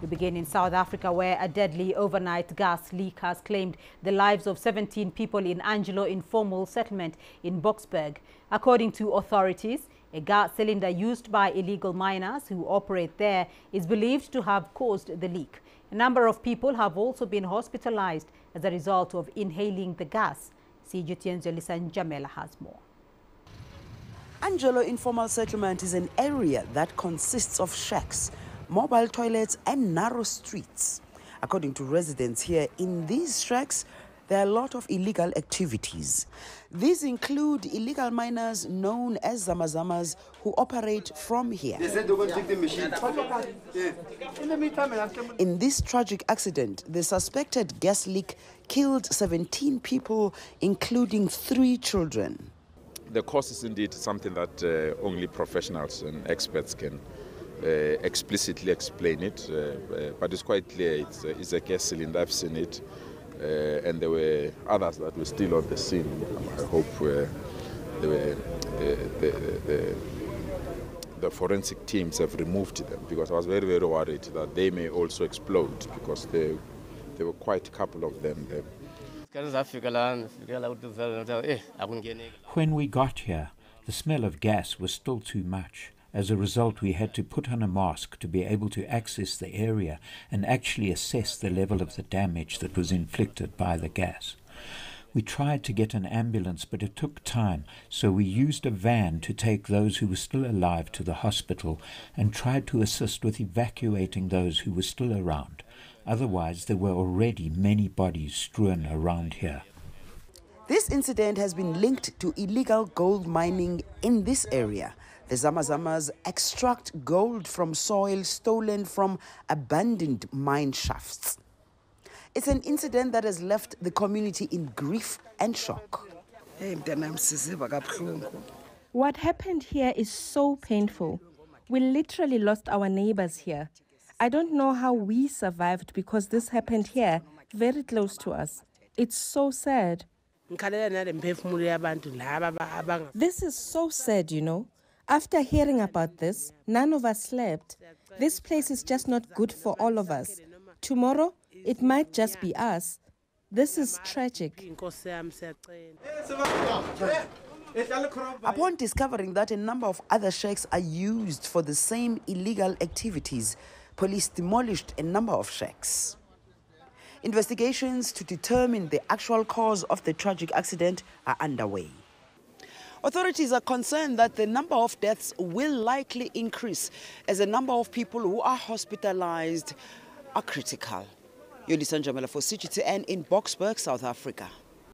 We begin in South Africa where a deadly overnight gas leak has claimed the lives of 17 people in Angelo informal settlement in Boksburg. According to authorities, a gas cylinder used by illegal miners who operate there is believed to have caused the leak. A number of people have also been hospitalized as a result of inhaling the gas. CGTN's Yolisa Njamela has more. Angelo Informal Settlement is an area that consists of shacks mobile toilets, and narrow streets. According to residents here, in these tracks, there are a lot of illegal activities. These include illegal miners known as Zamazamas who operate from here. In this tragic accident, the suspected gas leak killed 17 people, including three children. The cause is indeed something that uh, only professionals and experts can uh, explicitly explain it, uh, uh, but it's quite clear it's, it's, a gas cylinder. I've seen it, and there were others that were still on the scene. I hope they were, the, the, the forensic teams have removed them because I was very, very worried that they may also explode because there, there were quite a couple of them there. When we got here, the smell of gas was still too much. As a result, we had to put on a mask to be able to access the area and actually assess the level of the damage that was inflicted by the gas. We tried to get an ambulance, but it took time, so we used a van to take those who were still alive to the hospital and tried to assist with evacuating those who were still around. Otherwise, there were already many bodies strewn around here. This incident has been linked to illegal gold mining in this area. The Zamazamas extract gold from soil stolen from abandoned mine shafts. It's an incident that has left the community in grief and shock. What happened here is so painful. We literally lost our neighbors here. I don't know how we survived because this happened here, very close to us. It's so sad. This is so sad, you know. After hearing about this, none of us slept. This place is just not good for all of us. Tomorrow, it might just be us. This is tragic. Upon discovering that a number of other shacks are used for the same illegal activities, police demolished a number of shacks. Investigations to determine the actual cause of the tragic accident are underway. Authorities are concerned that the number of deaths will likely increase as the number of people who are hospitalized are critical. Yolisa Njamela for CGTN in Boksburg, South Africa.